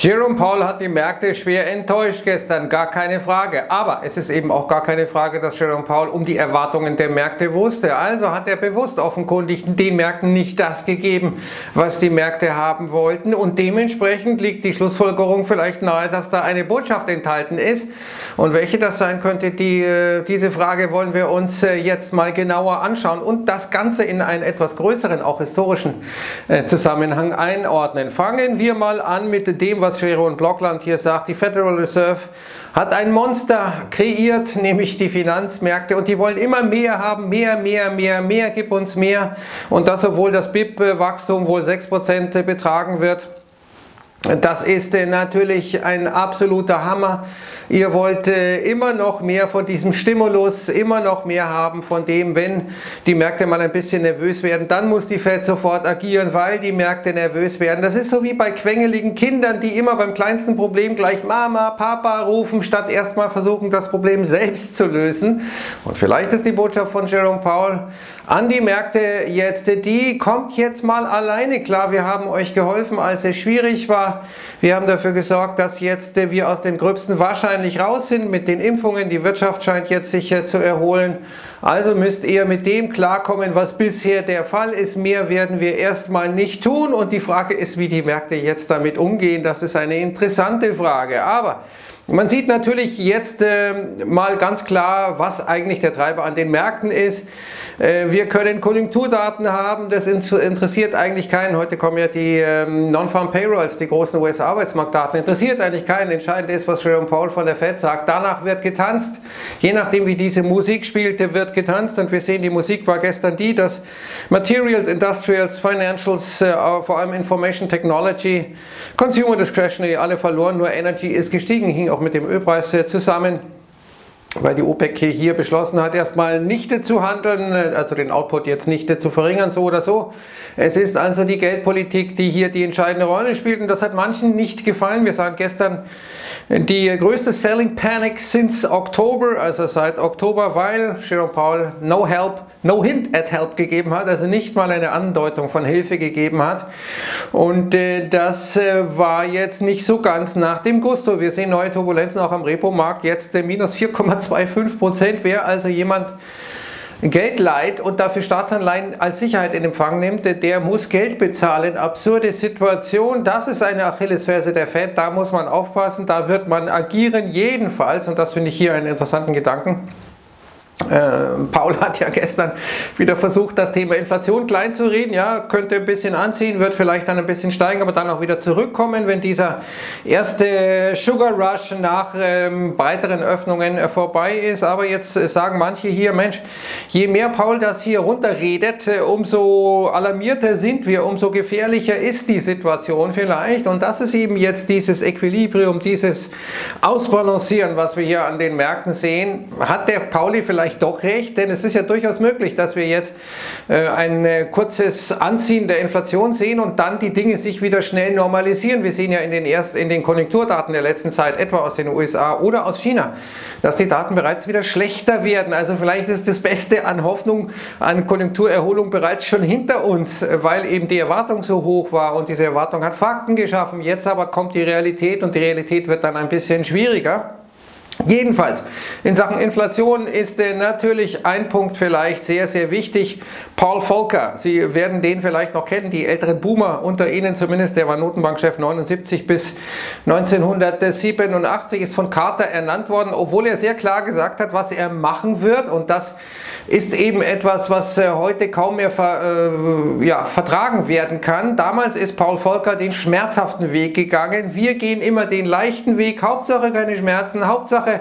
Jerome Paul hat die Märkte schwer enttäuscht gestern, gar keine Frage. Aber es ist eben auch gar keine Frage, dass Jerome Paul um die Erwartungen der Märkte wusste. Also hat er bewusst offenkundig den Märkten nicht das gegeben, was die Märkte haben wollten. Und dementsprechend liegt die Schlussfolgerung vielleicht nahe, dass da eine Botschaft enthalten ist. Und welche das sein könnte, die, äh, diese Frage wollen wir uns äh, jetzt mal genauer anschauen und das Ganze in einen etwas größeren, auch historischen äh, Zusammenhang einordnen. Fangen wir mal an mit dem, was was Sharon Blockland hier sagt, die Federal Reserve hat ein Monster kreiert, nämlich die Finanzmärkte und die wollen immer mehr haben, mehr, mehr, mehr, mehr, gib uns mehr und das obwohl das BIP-Wachstum wohl 6% betragen wird. Das ist äh, natürlich ein absoluter Hammer. Ihr wollt äh, immer noch mehr von diesem Stimulus, immer noch mehr haben von dem, wenn die Märkte mal ein bisschen nervös werden, dann muss die Fed sofort agieren, weil die Märkte nervös werden. Das ist so wie bei quengeligen Kindern, die immer beim kleinsten Problem gleich Mama, Papa rufen, statt erstmal versuchen, das Problem selbst zu lösen. Und vielleicht ist die Botschaft von Jerome Powell an die Märkte jetzt, die kommt jetzt mal alleine klar. Wir haben euch geholfen, als es schwierig war. Wir haben dafür gesorgt, dass jetzt äh, wir aus dem Gröbsten wahrscheinlich raus sind mit den Impfungen. Die Wirtschaft scheint jetzt sich zu erholen. Also müsst ihr mit dem klarkommen, was bisher der Fall ist. Mehr werden wir erstmal nicht tun. Und die Frage ist, wie die Märkte jetzt damit umgehen. Das ist eine interessante Frage. Aber man sieht natürlich jetzt äh, mal ganz klar, was eigentlich der Treiber an den Märkten ist. Äh, wir können Konjunkturdaten haben, das interessiert eigentlich keinen. Heute kommen ja die ähm, Non-Farm Payrolls, die großen US-Arbeitsmarktdaten. Interessiert eigentlich keinen. Entscheidend ist, was Jerome Paul von der Fed sagt. Danach wird getanzt. Je nachdem, wie diese Musik spielte, wird getanzt. Und wir sehen, die Musik war gestern die, dass Materials, Industrials, Financials, äh, vor allem Information Technology, Consumer Discretionary, alle verloren. Nur Energy ist gestiegen, hing auch auch mit dem Ölpreis zusammen weil die OPEC hier beschlossen hat, erstmal nicht zu handeln, also den Output jetzt nicht zu verringern, so oder so. Es ist also die Geldpolitik, die hier die entscheidende Rolle spielt und das hat manchen nicht gefallen. Wir sahen gestern die größte Selling Panic since Oktober, also seit Oktober, weil Jerome Powell no help, no hint at help gegeben hat, also nicht mal eine Andeutung von Hilfe gegeben hat. Und äh, das äh, war jetzt nicht so ganz nach dem Gusto. Wir sehen neue Turbulenzen auch am Repo-Markt, jetzt äh, minus 4,25 Prozent. Wer also jemand Geld leiht und dafür Staatsanleihen als Sicherheit in Empfang nimmt, der muss Geld bezahlen. Absurde Situation, das ist eine Achillesferse der Fed, da muss man aufpassen, da wird man agieren, jedenfalls, und das finde ich hier einen interessanten Gedanken. Äh, Paul hat ja gestern wieder versucht, das Thema Inflation klein zu reden. Ja, könnte ein bisschen anziehen, wird vielleicht dann ein bisschen steigen, aber dann auch wieder zurückkommen, wenn dieser erste Sugar Rush nach ähm, breiteren Öffnungen äh, vorbei ist. Aber jetzt äh, sagen manche hier, Mensch, je mehr Paul das hier runterredet, umso alarmierter sind wir, umso gefährlicher ist die Situation vielleicht. Und das ist eben jetzt dieses Equilibrium, dieses Ausbalancieren, was wir hier an den Märkten sehen. Hat der Pauli vielleicht vielleicht doch recht, denn es ist ja durchaus möglich, dass wir jetzt äh, ein äh, kurzes Anziehen der Inflation sehen und dann die Dinge sich wieder schnell normalisieren. Wir sehen ja in den, erst, in den Konjunkturdaten der letzten Zeit, etwa aus den USA oder aus China, dass die Daten bereits wieder schlechter werden. Also vielleicht ist das Beste an Hoffnung, an Konjunkturerholung bereits schon hinter uns, weil eben die Erwartung so hoch war und diese Erwartung hat Fakten geschaffen. Jetzt aber kommt die Realität und die Realität wird dann ein bisschen schwieriger. Jedenfalls, in Sachen Inflation ist äh, natürlich ein Punkt vielleicht sehr, sehr wichtig. Paul Volcker, Sie werden den vielleicht noch kennen, die älteren Boomer unter Ihnen zumindest, der war Notenbankchef 79 bis 1987, ist von Carter ernannt worden, obwohl er sehr klar gesagt hat, was er machen wird. Und das ist eben etwas, was äh, heute kaum mehr ver, äh, ja, vertragen werden kann. Damals ist Paul Volcker den schmerzhaften Weg gegangen. Wir gehen immer den leichten Weg, Hauptsache keine Schmerzen, Hauptsache Sache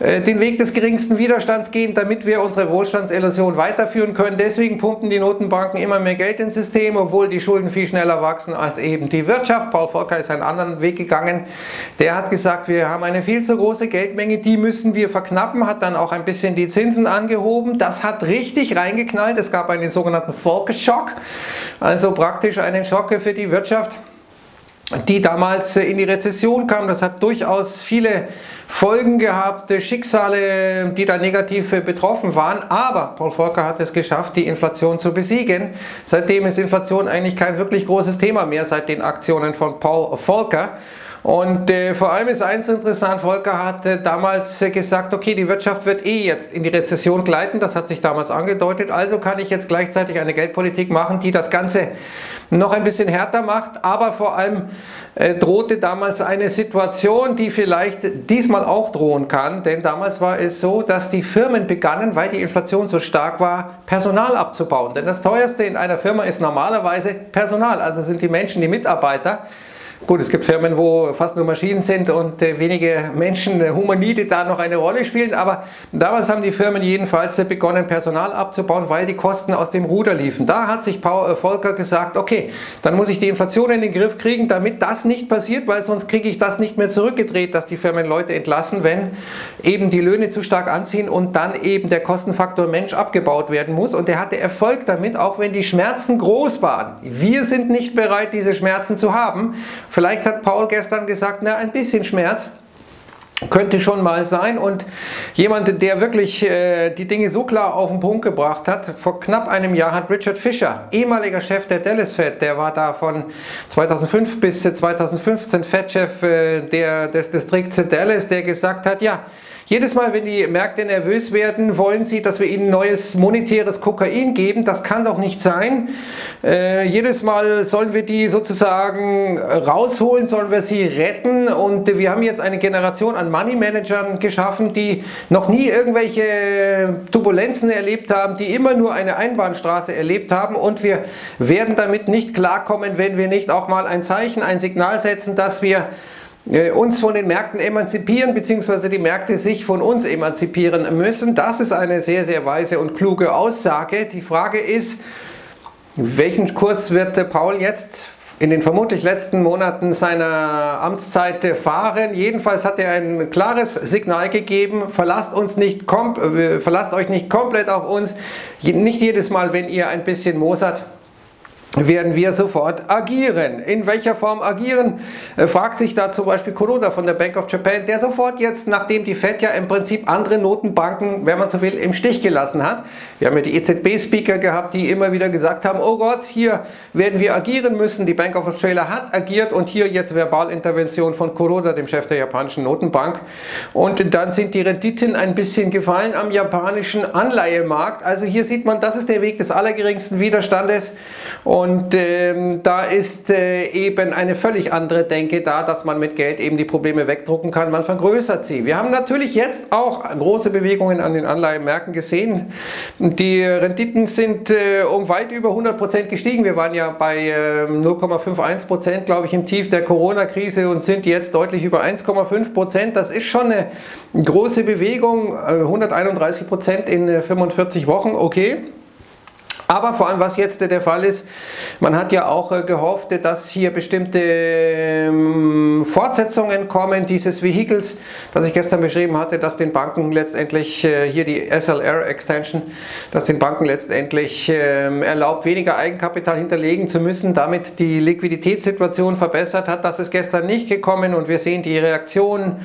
äh, den Weg des geringsten Widerstands gehen, damit wir unsere Wohlstandsillusion weiterführen können. Deswegen pumpen die Notenbanken immer mehr Geld ins System, obwohl die Schulden viel schneller wachsen als eben die Wirtschaft. Paul Volcker ist einen anderen Weg gegangen. Der hat gesagt, wir haben eine viel zu große Geldmenge, die müssen wir verknappen, hat dann auch ein bisschen die Zinsen angehoben. Das hat richtig reingeknallt. Es gab einen sogenannten Volksschock, also praktisch einen Schock für die Wirtschaft die damals in die Rezession kam. Das hat durchaus viele Folgen gehabt, Schicksale, die da negativ betroffen waren. Aber Paul Volcker hat es geschafft, die Inflation zu besiegen. Seitdem ist Inflation eigentlich kein wirklich großes Thema mehr, seit den Aktionen von Paul Volcker. Und äh, vor allem ist eins interessant, Volker hat äh, damals äh, gesagt, okay, die Wirtschaft wird eh jetzt in die Rezession gleiten, das hat sich damals angedeutet, also kann ich jetzt gleichzeitig eine Geldpolitik machen, die das Ganze noch ein bisschen härter macht, aber vor allem äh, drohte damals eine Situation, die vielleicht diesmal auch drohen kann, denn damals war es so, dass die Firmen begannen, weil die Inflation so stark war, Personal abzubauen. Denn das teuerste in einer Firma ist normalerweise Personal, also sind die Menschen, die Mitarbeiter. Gut, es gibt Firmen, wo fast nur Maschinen sind und äh, wenige Menschen, äh, Humanite da noch eine Rolle spielen, aber damals haben die Firmen jedenfalls äh, begonnen, Personal abzubauen, weil die Kosten aus dem Ruder liefen. Da hat sich Paul, äh, Volker gesagt, okay, dann muss ich die Inflation in den Griff kriegen, damit das nicht passiert, weil sonst kriege ich das nicht mehr zurückgedreht, dass die Firmen Leute entlassen, wenn eben die Löhne zu stark anziehen und dann eben der Kostenfaktor Mensch abgebaut werden muss. Und er hatte Erfolg damit, auch wenn die Schmerzen groß waren. Wir sind nicht bereit, diese Schmerzen zu haben. Vielleicht hat Paul gestern gesagt, na, ein bisschen Schmerz könnte schon mal sein. Und jemand, der wirklich äh, die Dinge so klar auf den Punkt gebracht hat, vor knapp einem Jahr hat Richard Fisher, ehemaliger Chef der Dallas Fed, der war da von 2005 bis 2015 Fed-Chef äh, des Distrikts Dallas, der gesagt hat, ja, jedes Mal, wenn die Märkte nervös werden, wollen sie, dass wir ihnen neues monetäres Kokain geben. Das kann doch nicht sein. Äh, jedes Mal sollen wir die sozusagen rausholen, sollen wir sie retten. Und wir haben jetzt eine Generation an Money Managern geschaffen, die noch nie irgendwelche Turbulenzen erlebt haben, die immer nur eine Einbahnstraße erlebt haben. Und wir werden damit nicht klarkommen, wenn wir nicht auch mal ein Zeichen, ein Signal setzen, dass wir uns von den Märkten emanzipieren, beziehungsweise die Märkte sich von uns emanzipieren müssen. Das ist eine sehr, sehr weise und kluge Aussage. Die Frage ist, welchen Kurs wird Paul jetzt in den vermutlich letzten Monaten seiner Amtszeit fahren. Jedenfalls hat er ein klares Signal gegeben, verlasst, uns nicht, äh, verlasst euch nicht komplett auf uns, nicht jedes Mal, wenn ihr ein bisschen mosert, werden wir sofort agieren. In welcher Form agieren, äh, fragt sich da zum Beispiel Kuroda von der Bank of Japan, der sofort jetzt, nachdem die Fed ja im Prinzip andere Notenbanken, wenn man so will, im Stich gelassen hat. Wir haben ja die EZB-Speaker gehabt, die immer wieder gesagt haben, oh Gott, hier werden wir agieren müssen. Die Bank of Australia hat agiert und hier jetzt Verbalintervention von Kuroda, dem Chef der japanischen Notenbank. Und dann sind die Renditen ein bisschen gefallen am japanischen Anleihemarkt. Also hier sieht man, das ist der Weg des allergeringsten Widerstandes. Und und ähm, da ist äh, eben eine völlig andere Denke da, dass man mit Geld eben die Probleme wegdrucken kann, man vergrößert sie. Wir haben natürlich jetzt auch große Bewegungen an den Anleihenmärkten gesehen. Die Renditen sind äh, um weit über 100 Prozent gestiegen. Wir waren ja bei äh, 0,51 Prozent, glaube ich, im Tief der Corona-Krise und sind jetzt deutlich über 1,5 Prozent. Das ist schon eine große Bewegung. 131 äh, Prozent in 45 äh, Wochen, okay. Aber vor allem, was jetzt der Fall ist, man hat ja auch äh, gehofft, dass hier bestimmte ähm, Fortsetzungen kommen dieses Vehicles, das ich gestern beschrieben hatte, dass den Banken letztendlich äh, hier die SLR Extension, dass den Banken letztendlich ähm, erlaubt, weniger Eigenkapital hinterlegen zu müssen, damit die Liquiditätssituation verbessert hat. Das ist gestern nicht gekommen und wir sehen die Reaktion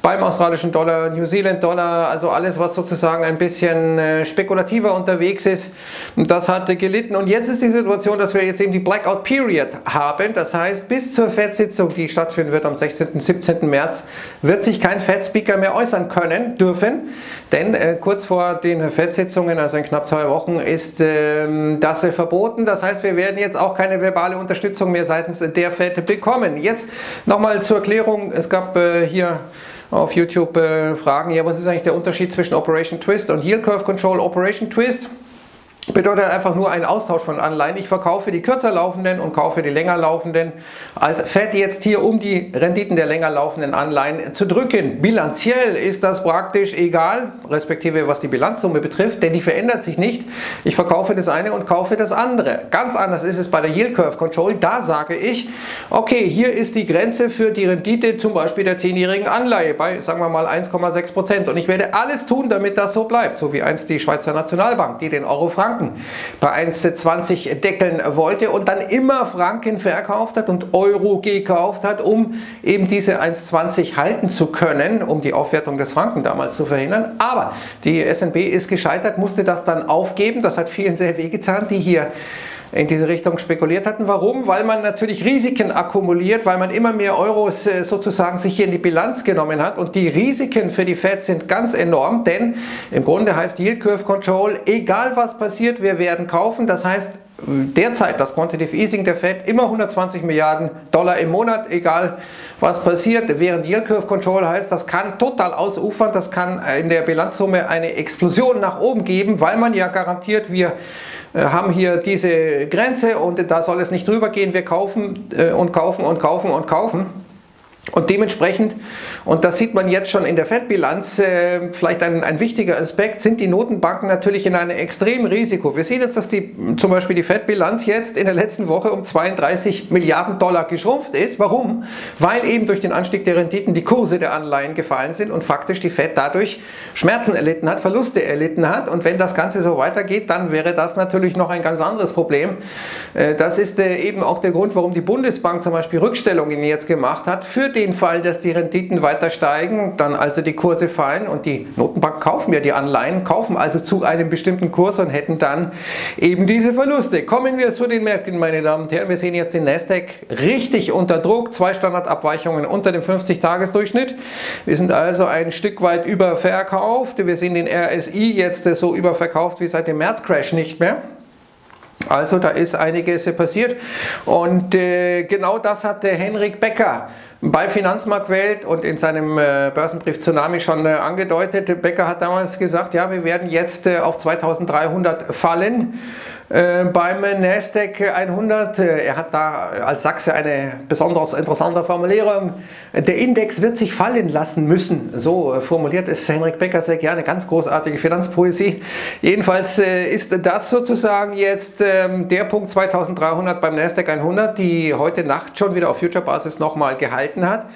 beim australischen Dollar, New Zealand Dollar, also alles, was sozusagen ein bisschen äh, spekulativer unterwegs ist. Das hat gelitten und jetzt ist die Situation, dass wir jetzt eben die Blackout Period haben. Das heißt, bis zur FED-Sitzung, die stattfinden wird am 16. 17. März, wird sich kein Fed-Speaker mehr äußern können, dürfen, denn äh, kurz vor den FED-Sitzungen, also in knapp zwei Wochen, ist äh, das verboten. Das heißt, wir werden jetzt auch keine verbale Unterstützung mehr seitens der Fed bekommen. Jetzt nochmal zur Erklärung, es gab äh, hier auf YouTube äh, fragen, ja, was ist eigentlich der Unterschied zwischen Operation Twist und Yield Curve Control? Operation Twist bedeutet einfach nur einen Austausch von Anleihen. Ich verkaufe die kürzer laufenden und kaufe die länger laufenden. Als Fed jetzt hier, um die Renditen der länger laufenden Anleihen zu drücken. Bilanziell ist das praktisch egal, respektive was die Bilanzsumme betrifft, denn die verändert sich nicht. Ich verkaufe das eine und kaufe das andere. Ganz anders ist es bei der Yield Curve Control. Da sage ich, okay, hier ist die Grenze für die Rendite zum Beispiel der 10-jährigen Anleihe bei, sagen wir mal, 1,6 Prozent. Und ich werde alles tun, damit das so bleibt. So wie einst die Schweizer Nationalbank, die den Euro Franken bei 1,20 deckeln wollte und dann immer Franken verkauft hat und Euro gekauft hat, um eben diese 1,20 halten zu können, um die Aufwertung des Franken damals zu verhindern. Aber die SNB ist gescheitert, musste das dann aufgeben. Das hat vielen sehr wehgetan, die hier in diese Richtung spekuliert hatten. Warum? Weil man natürlich Risiken akkumuliert, weil man immer mehr Euros äh, sozusagen sich hier in die Bilanz genommen hat. Und die Risiken für die Fed sind ganz enorm, denn im Grunde heißt Yield Curve Control, egal was passiert, wir werden kaufen. Das heißt, derzeit das Quantitative Easing der Fed immer 120 Milliarden Dollar im Monat, egal was passiert. Während Yield Curve Control heißt, das kann total ausufern, das kann in der Bilanzsumme eine Explosion nach oben geben, weil man ja garantiert, wir äh, haben hier diese Grenze und da soll es nicht drüber gehen, wir kaufen äh, und kaufen und kaufen und kaufen. Und dementsprechend, und das sieht man jetzt schon in der Fettbilanz, äh, vielleicht ein, ein wichtiger Aspekt, sind die Notenbanken natürlich in einem extremen Risiko. Wir sehen jetzt, dass die, zum Beispiel die Fettbilanz jetzt in der letzten Woche um 32 Milliarden Dollar geschrumpft ist. Warum? Weil eben durch den Anstieg der Renditen die Kurse der Anleihen gefallen sind und faktisch die Fed dadurch Schmerzen erlitten hat, Verluste erlitten hat. Und wenn das Ganze so weitergeht, dann wäre das natürlich noch ein ganz anderes Problem. Äh, das ist äh, eben auch der Grund, warum die Bundesbank zum Beispiel Rückstellungen jetzt gemacht hat für den Fall, dass die Renditen weiter steigen, dann also die Kurse fallen und die Notenbanken kaufen ja die Anleihen, kaufen also zu einem bestimmten Kurs und hätten dann eben diese Verluste. Kommen wir zu den Märkten, meine Damen und Herren. Wir sehen jetzt den Nasdaq richtig unter Druck, zwei Standardabweichungen unter dem 50-Tages-Durchschnitt. Wir sind also ein Stück weit überverkauft. Wir sehen den RSI jetzt so überverkauft wie seit dem März-Crash nicht mehr. Also da ist einiges passiert und äh, genau das hat der Henrik Becker bei Finanzmarktwelt und in seinem äh, Börsenbrief Tsunami schon äh, angedeutet. Becker hat damals gesagt, ja, wir werden jetzt äh, auf 2300 fallen. Äh, beim Nasdaq 100, äh, er hat da als Sachse eine besonders interessante Formulierung, der Index wird sich fallen lassen müssen. So formuliert es Henrik Becker sehr gerne, ganz großartige Finanzpoesie. Jedenfalls äh, ist das sozusagen jetzt ähm, der Punkt 2300 beim Nasdaq 100, die heute Nacht schon wieder auf Future-Basis nochmal gehalten hat.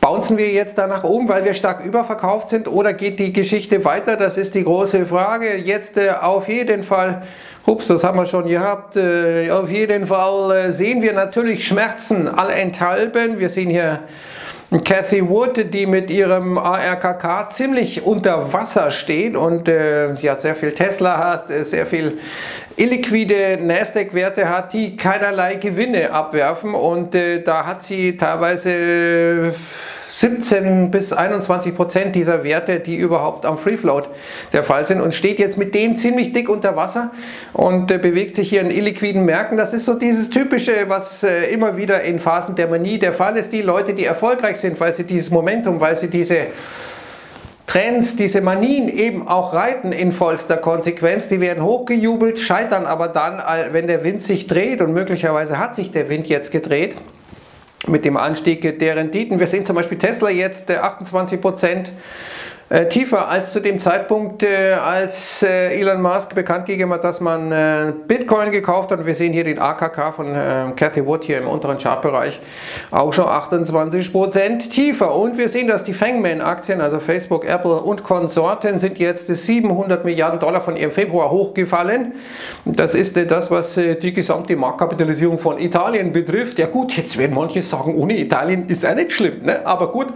Bouncen wir jetzt danach um, weil wir stark überverkauft sind oder geht die Geschichte weiter? Das ist die große Frage. Jetzt äh, auf jeden Fall, ups, das haben wir schon gehabt, äh, auf jeden Fall äh, sehen wir natürlich Schmerzen allenthalben. Wir sehen hier Cathy Wood, die mit ihrem ARKK ziemlich unter Wasser steht und äh, ja, sehr viel Tesla hat, äh, sehr viel illiquide Nasdaq-Werte hat, die keinerlei Gewinne abwerfen. Und äh, da hat sie teilweise 17 bis 21 Prozent dieser Werte, die überhaupt am Free Float der Fall sind und steht jetzt mit denen ziemlich dick unter Wasser und äh, bewegt sich hier in illiquiden Märkten. Das ist so dieses typische, was äh, immer wieder in Phasen der Manie der Fall ist. Die Leute, die erfolgreich sind, weil sie dieses Momentum, weil sie diese Trends, diese Manien eben auch reiten in vollster Konsequenz, die werden hochgejubelt, scheitern aber dann, wenn der Wind sich dreht und möglicherweise hat sich der Wind jetzt gedreht, mit dem Anstieg der Renditen. Wir sehen zum Beispiel Tesla jetzt 28 Prozent äh, tiefer als zu dem Zeitpunkt, äh, als äh, Elon Musk bekannt gegeben hat, dass man äh, Bitcoin gekauft hat. Wir sehen hier den AKK von äh, Cathy Wood hier im unteren Chartbereich auch schon 28% tiefer. Und wir sehen, dass die Fangman-Aktien, also Facebook, Apple und Konsorten, sind jetzt 700 Milliarden Dollar von ihrem Februar hochgefallen. Das ist äh, das, was die gesamte Marktkapitalisierung von Italien betrifft. Ja gut, jetzt werden manche sagen, ohne Italien ist ja nicht schlimm. Ne? Aber gut,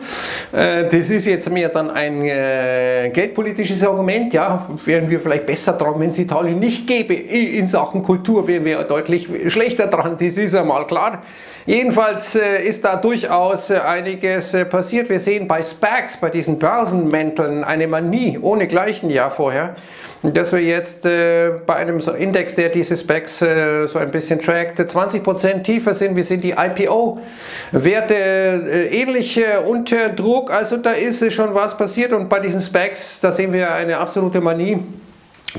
das ist jetzt mehr dann ein äh, geldpolitisches Argument, ja, wären wir vielleicht besser dran, wenn es Italien nicht gäbe. In Sachen Kultur wären wir deutlich schlechter dran, das ist einmal klar. Jedenfalls äh, ist da durchaus äh, einiges äh, passiert. Wir sehen bei SPACs, bei diesen Börsenmänteln, eine Manie ohne gleichen Jahr vorher, dass wir jetzt äh, bei einem so Index, der diese SPACs äh, so ein bisschen trackt, 20% tiefer sind. Wir sehen die IPO-Werte ähnlich unter Druck. Also da ist schon was passiert und bei diesen Specs, da sehen wir eine absolute Manie.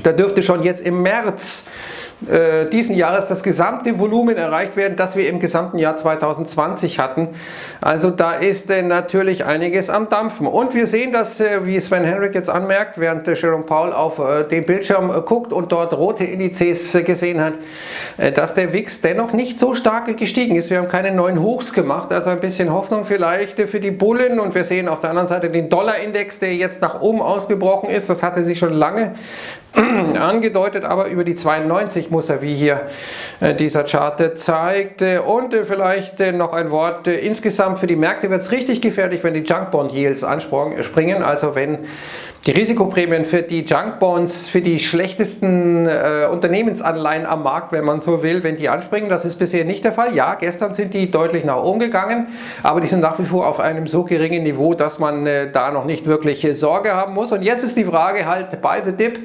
Da dürfte schon jetzt im März äh, diesen Jahres das gesamte Volumen erreicht werden, das wir im gesamten Jahr 2020 hatten. Also da ist äh, natürlich einiges am Dampfen. Und wir sehen das, äh, wie Sven Henrik jetzt anmerkt, während äh, Jerome Paul auf äh, den Bildschirm äh, guckt und dort rote Indizes gesehen hat, dass der WIX dennoch nicht so stark gestiegen ist. Wir haben keine neuen Hochs gemacht, also ein bisschen Hoffnung vielleicht für die Bullen. Und wir sehen auf der anderen Seite den Dollarindex, der jetzt nach oben ausgebrochen ist. Das hatte sich schon lange angedeutet, aber über die 92 muss er, wie hier äh, dieser Chart zeigt. Und äh, vielleicht äh, noch ein Wort insgesamt für die Märkte wird es richtig gefährlich, wenn die Junkbond Yields anspringen, also wenn Die Risikoprämien für die Junkbonds, für die schlechtesten äh, Unternehmensanleihen am Markt, wenn man so will, wenn die anspringen, das ist bisher nicht der Fall. Ja, gestern sind die deutlich nach oben gegangen, aber die sind nach wie vor auf einem so geringen Niveau, dass man äh, da noch nicht wirklich äh, Sorge haben muss. Und jetzt ist die Frage halt bei The Dip,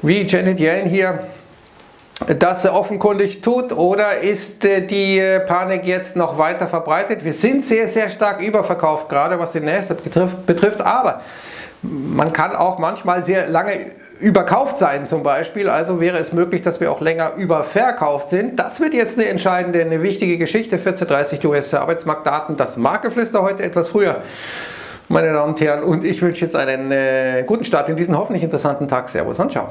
wie Janet Yellen hier das offenkundig tut oder ist äh, die äh, Panik jetzt noch weiter verbreitet? Wir sind sehr, sehr stark überverkauft, gerade was den Nasdaq betrifft, aber man kann auch manchmal sehr lange überkauft sein zum Beispiel, also wäre es möglich, dass wir auch länger überverkauft sind. Das wird jetzt eine entscheidende, eine wichtige Geschichte. 14.30 die US-Arbeitsmarktdaten, das Marktgeflüster heute etwas früher, meine Damen und Herren. Und ich wünsche jetzt einen äh, guten Start in diesen hoffentlich interessanten Tag. Servus und ciao.